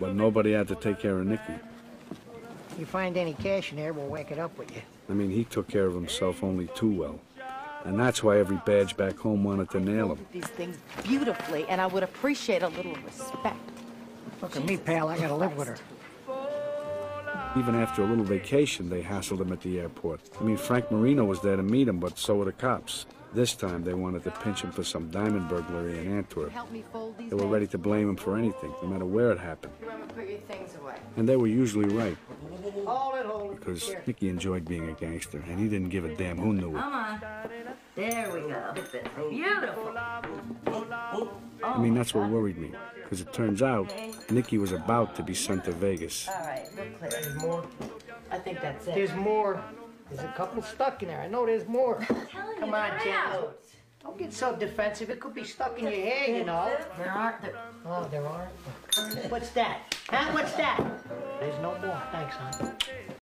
but nobody had to take care of Nicky. You find any cash in there, we'll whack it up with you. I mean, he took care of himself only too well. And that's why every badge back home wanted to nail him. These things beautifully, and I would appreciate a little respect. Look at me, pal, I gotta live with her. Even after a little vacation, they hassled him at the airport. I mean, Frank Marino was there to meet him, but so were the cops. This time, they wanted to pinch him for some diamond burglary in Antwerp. Help me fold these They were ready to blame him for anything, no matter where it happened. Remember, put your things away. And they were usually right, Hold it, hold it. because Nicky enjoyed being a gangster, and he didn't give a damn who knew it. Come on. There we go. Beautiful. I mean, that's what worried me, because it turns out Nicky was about to be sent to Vegas. All right, we're clear. There's more. I think that's it. There's more. There's a couple stuck in there. I know there's more. Come on, Jen. Don't get so defensive. It could be stuck in your hair, you know. There aren't. There, Oh, there aren't? What's that? Huh? What's that? There's no more. Thanks, hon.